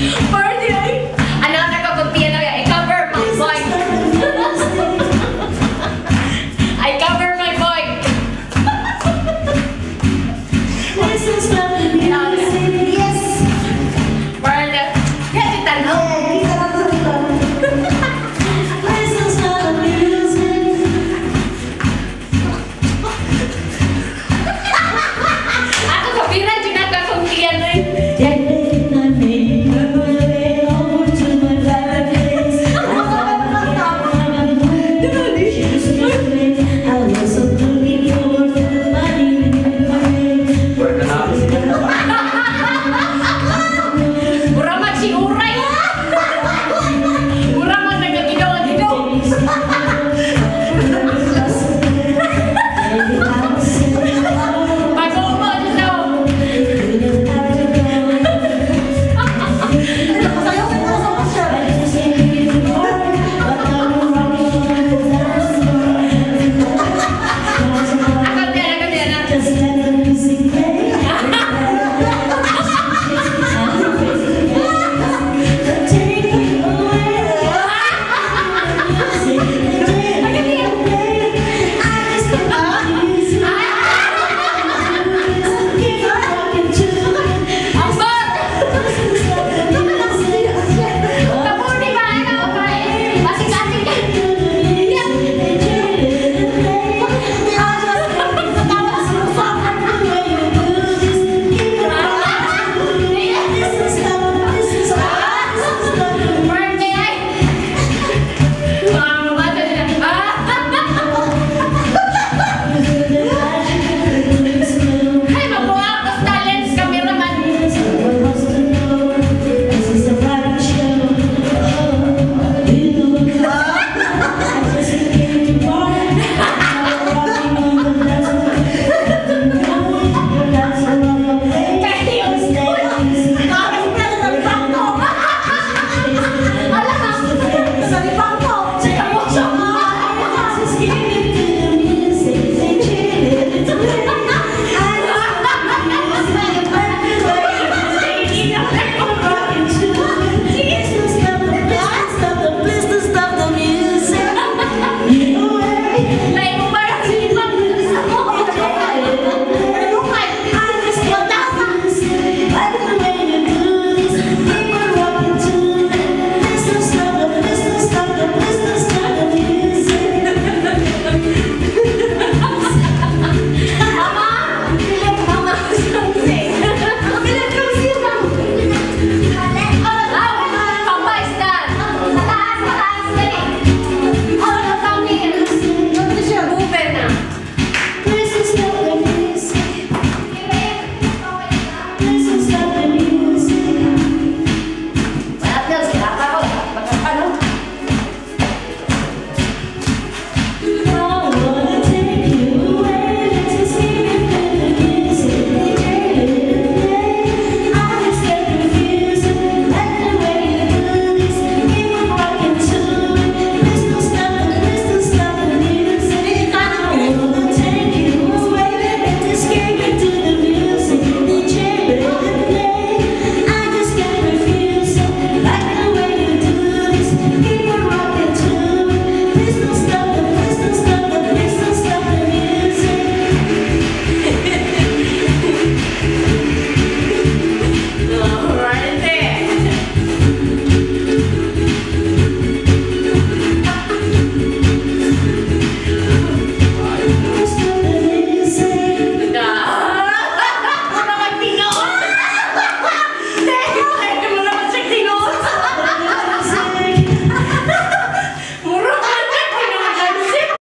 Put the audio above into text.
For